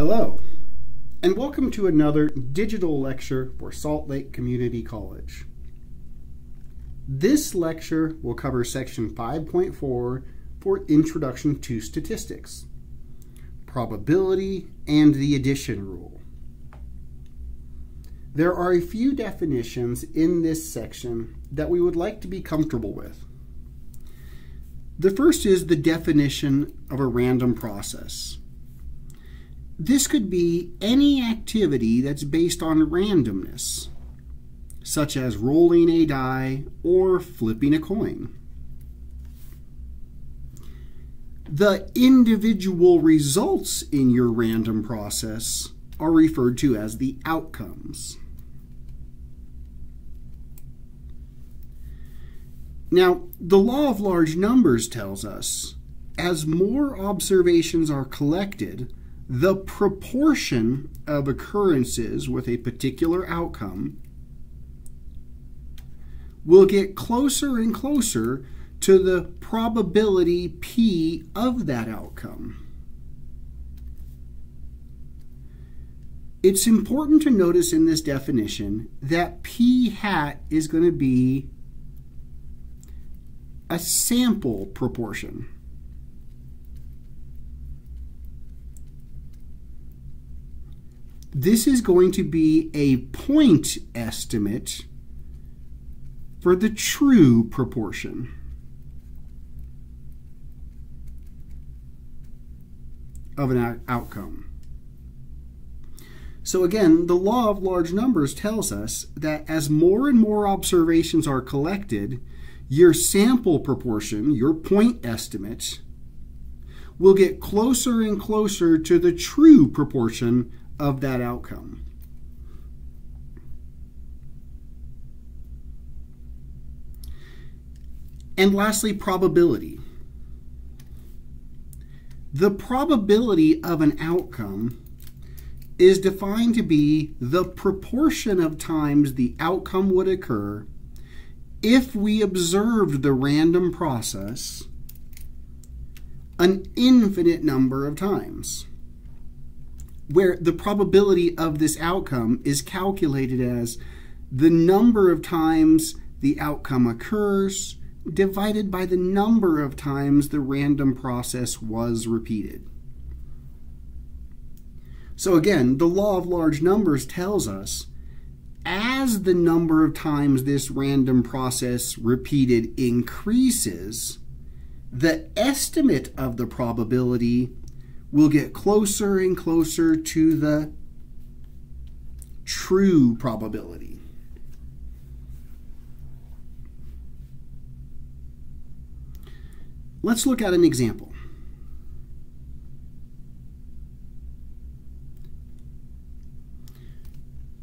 Hello, and welcome to another digital lecture for Salt Lake Community College. This lecture will cover section 5.4 for Introduction to Statistics, Probability, and the Addition Rule. There are a few definitions in this section that we would like to be comfortable with. The first is the definition of a random process. This could be any activity that's based on randomness, such as rolling a die or flipping a coin. The individual results in your random process are referred to as the outcomes. Now, the law of large numbers tells us as more observations are collected, the proportion of occurrences with a particular outcome will get closer and closer to the probability P of that outcome. It's important to notice in this definition that P hat is going to be a sample proportion. This is going to be a point estimate for the true proportion. of an outcome. So again, the law of large numbers tells us that as more and more observations are collected, your sample proportion, your point estimate, will get closer and closer to the true proportion of that outcome. And lastly, probability. The probability of an outcome is defined to be the proportion of times the outcome would occur if we observed the random process an infinite number of times where the probability of this outcome is calculated as the number of times the outcome occurs divided by the number of times the random process was repeated. So again, the law of large numbers tells us as the number of times this random process repeated increases, the estimate of the probability will get closer and closer to the true probability. Let's look at an example.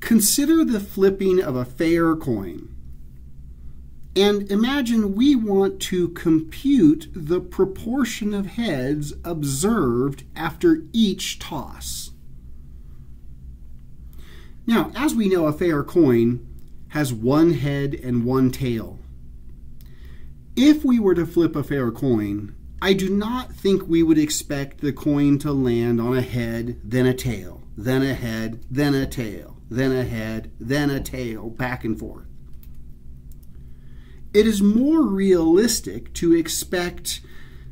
Consider the flipping of a fair coin. And imagine we want to compute the proportion of heads observed after each toss. Now, as we know, a fair coin has one head and one tail. If we were to flip a fair coin, I do not think we would expect the coin to land on a head, then a tail, then a head, then a tail, then a head, then a tail, back and forth. It is more realistic to expect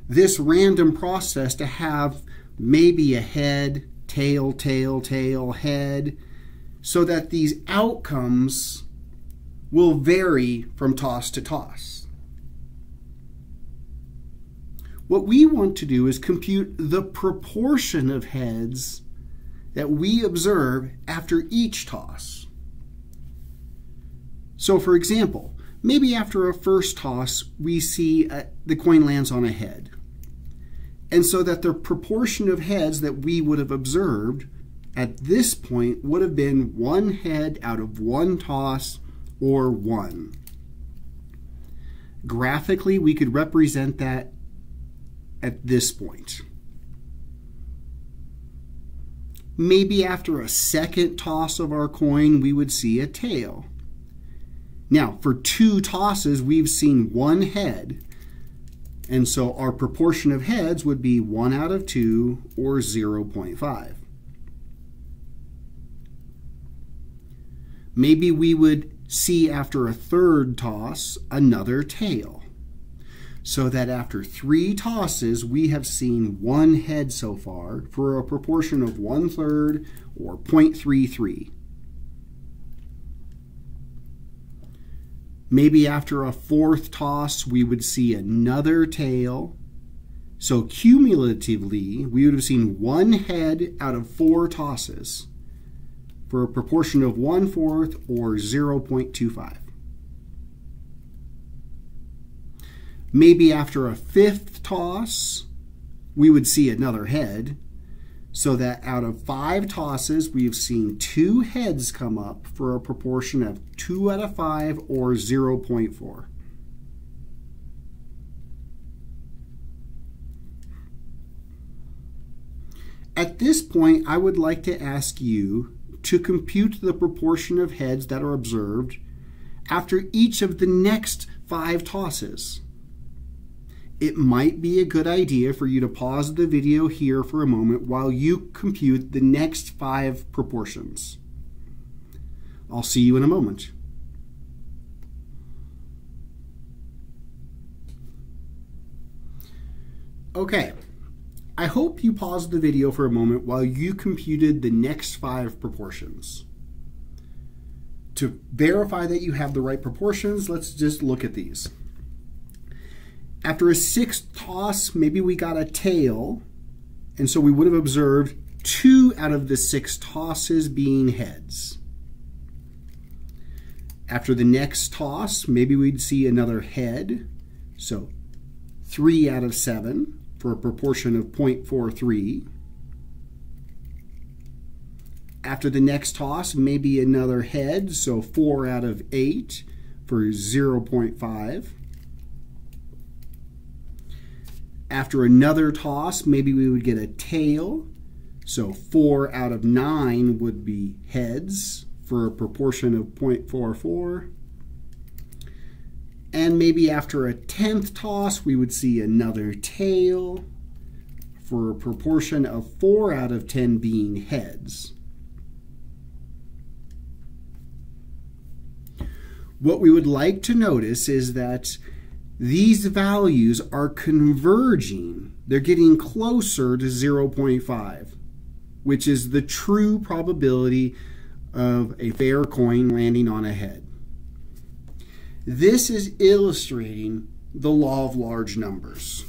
this random process to have maybe a head, tail, tail, tail, head, so that these outcomes will vary from toss to toss. What we want to do is compute the proportion of heads that we observe after each toss. So for example, maybe after a first toss, we see uh, the coin lands on a head. And so that the proportion of heads that we would have observed at this point would have been one head out of one toss or one. Graphically, we could represent that at this point. Maybe after a second toss of our coin, we would see a tail. Now, for two tosses, we've seen one head. And so our proportion of heads would be 1 out of 2 or 0 0.5. Maybe we would see after a third toss another tail. So that after three tosses, we have seen one head so far for a proportion of one third or 0.33. Maybe after a fourth toss, we would see another tail. So cumulatively, we would have seen one head out of four tosses for a proportion of one fourth or 0.25. Maybe after a fifth toss, we would see another head so that out of five tosses, we've seen two heads come up for a proportion of 2 out of 5 or 0.4. At this point, I would like to ask you to compute the proportion of heads that are observed after each of the next five tosses it might be a good idea for you to pause the video here for a moment while you compute the next five proportions. I'll see you in a moment. Okay, I hope you paused the video for a moment while you computed the next five proportions. To verify that you have the right proportions, let's just look at these. After a sixth toss, maybe we got a tail, and so we would have observed two out of the six tosses being heads. After the next toss, maybe we'd see another head, so three out of seven for a proportion of 0.43. After the next toss, maybe another head, so four out of eight for 0.5. After another toss, maybe we would get a tail. So four out of nine would be heads for a proportion of 0.44. And maybe after a 10th toss, we would see another tail for a proportion of 4 out of 10 being heads. What we would like to notice is that these values are converging. They're getting closer to 0.5, which is the true probability of a fair coin landing on a head. This is illustrating the law of large numbers.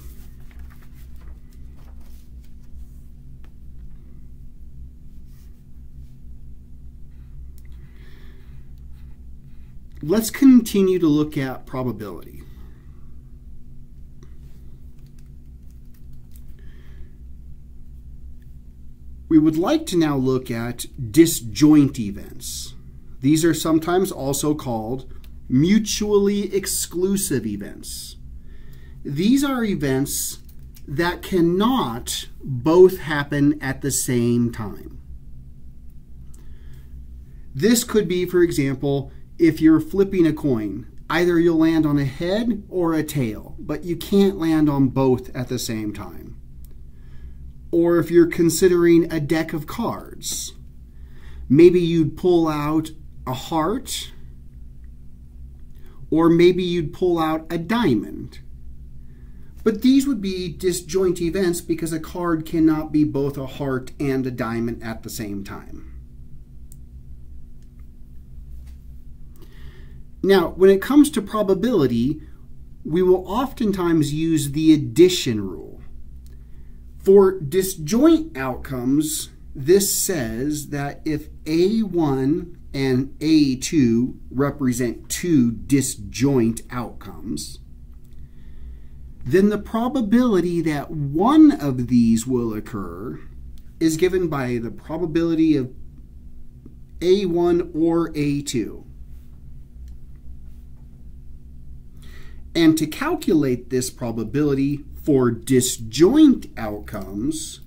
Let's continue to look at probability. We would like to now look at disjoint events. These are sometimes also called mutually exclusive events. These are events that cannot both happen at the same time. This could be, for example, if you're flipping a coin. Either you'll land on a head or a tail, but you can't land on both at the same time or if you're considering a deck of cards. Maybe you'd pull out a heart, or maybe you'd pull out a diamond. But these would be disjoint events because a card cannot be both a heart and a diamond at the same time. Now, when it comes to probability, we will oftentimes use the addition rule. For disjoint outcomes, this says that if A1 and A2 represent two disjoint outcomes, then the probability that one of these will occur is given by the probability of A1 or A2. And to calculate this probability, for disjoint outcomes,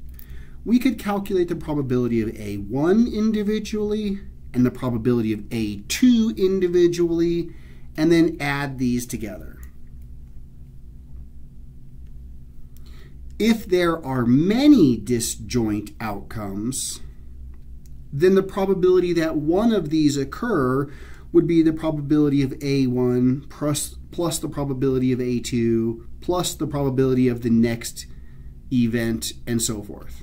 we could calculate the probability of A1 individually and the probability of A2 individually, and then add these together. If there are many disjoint outcomes, then the probability that one of these occur would be the probability of A1 plus, plus the probability of A2 plus the probability of the next event and so forth.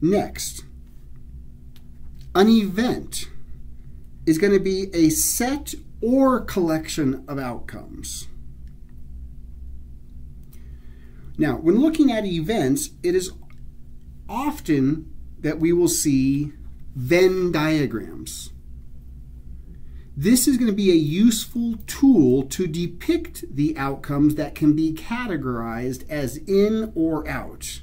Next, an event is going to be a set or collection of outcomes. Now, when looking at events, it is often that we will see Venn diagrams. This is going to be a useful tool to depict the outcomes that can be categorized as in or out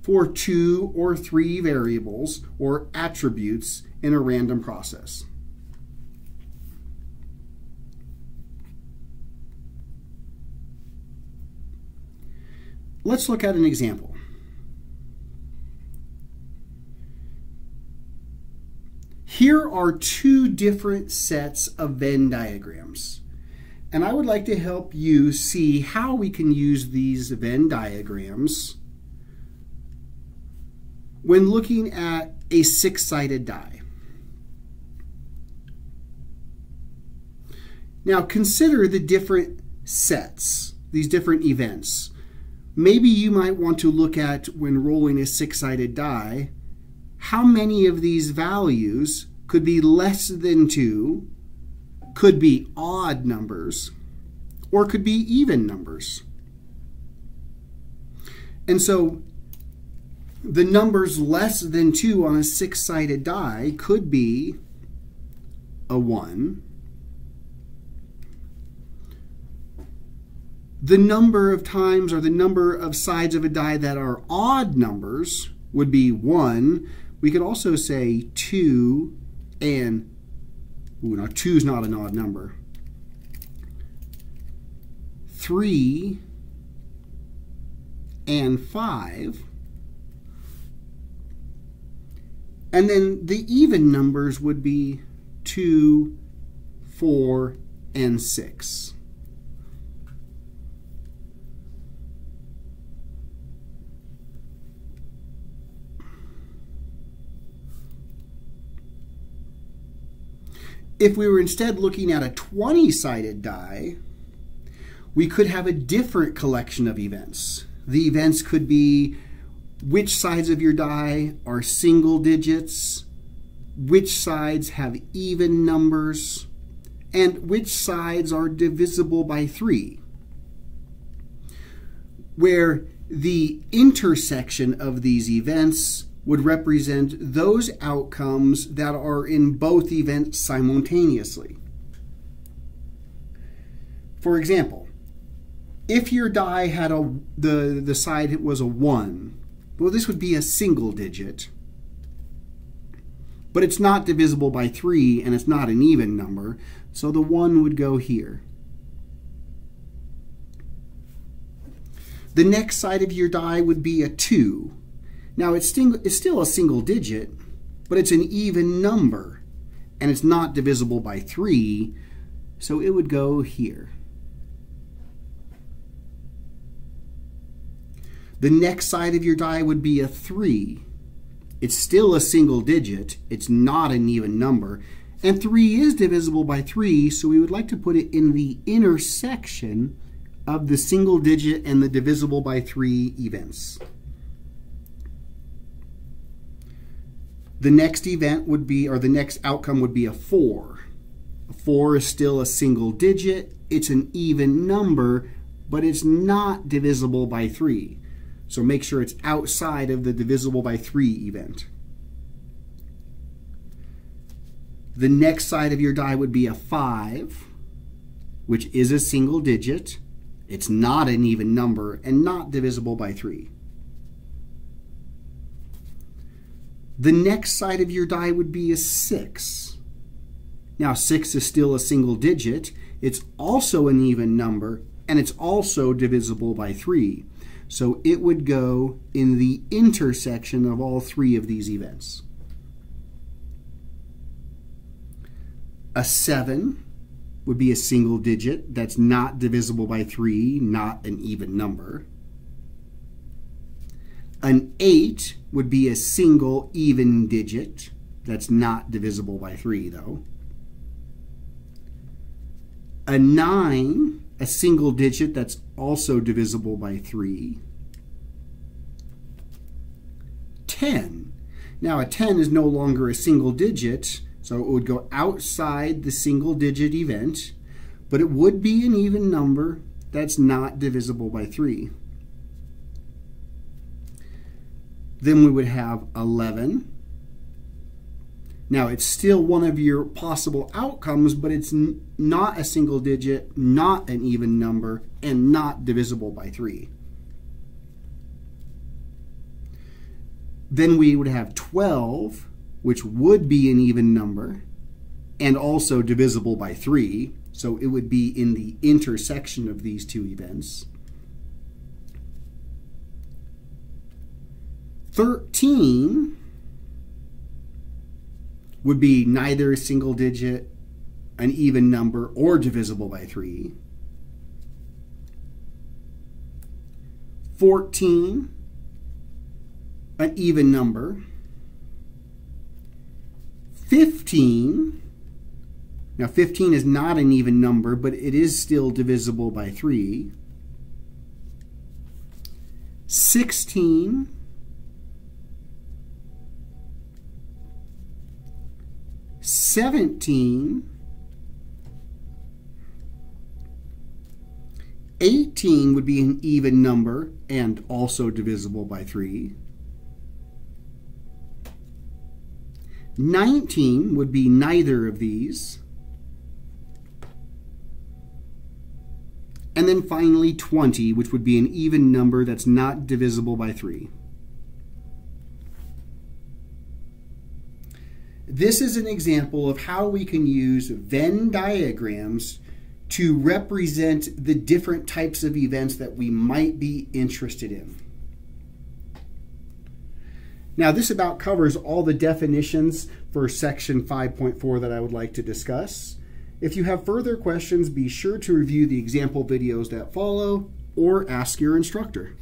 for two or three variables or attributes in a random process. Let's look at an example. Here are two different sets of Venn diagrams. And I would like to help you see how we can use these Venn diagrams when looking at a six-sided die. Now consider the different sets, these different events. Maybe you might want to look at when rolling a six-sided die, how many of these values could be less than 2, could be odd numbers, or could be even numbers. And so the numbers less than 2 on a six-sided die could be a 1, the number of times or the number of sides of a die that are odd numbers would be 1. We could also say 2 and, ooh, now 2 is not an odd number. 3 and 5. And then the even numbers would be 2, 4, and 6. If we were instead looking at a 20-sided die, we could have a different collection of events. The events could be which sides of your die are single digits, which sides have even numbers, and which sides are divisible by 3, where the intersection of these events would represent those outcomes that are in both events simultaneously. For example, if your die had a the the side it was a 1, well this would be a single digit. But it's not divisible by 3 and it's not an even number, so the 1 would go here. The next side of your die would be a 2 now it's, it's still a single digit, but it's an even number, and it's not divisible by 3, so it would go here. The next side of your die would be a 3. It's still a single digit, it's not an even number, and 3 is divisible by 3, so we would like to put it in the intersection of the single digit and the divisible by 3 events. The next event would be, or the next outcome would be a 4. A 4 is still a single digit. It's an even number, but it's not divisible by 3. So make sure it's outside of the divisible by 3 event. The next side of your die would be a 5, which is a single digit. It's not an even number and not divisible by 3. The next side of your die would be a 6. Now 6 is still a single digit. It's also an even number, and it's also divisible by 3. So it would go in the intersection of all three of these events. A 7 would be a single digit that's not divisible by 3, not an even number. An 8 would be a single even digit that's not divisible by 3, though. A 9, a single digit that's also divisible by 3. 10. Now, a 10 is no longer a single digit, so it would go outside the single digit event, but it would be an even number that's not divisible by 3. Then we would have 11. Now, it's still one of your possible outcomes, but it's not a single digit, not an even number, and not divisible by 3. Then we would have 12, which would be an even number, and also divisible by 3. So it would be in the intersection of these two events. 13 would be neither a single digit, an even number, or divisible by 3. 14, an even number. 15, now 15 is not an even number, but it is still divisible by 3. 16, 17, 18 would be an even number and also divisible by 3. 19 would be neither of these. And then finally 20, which would be an even number that's not divisible by 3. This is an example of how we can use Venn diagrams to represent the different types of events that we might be interested in. Now this about covers all the definitions for section 5.4 that I would like to discuss. If you have further questions, be sure to review the example videos that follow or ask your instructor.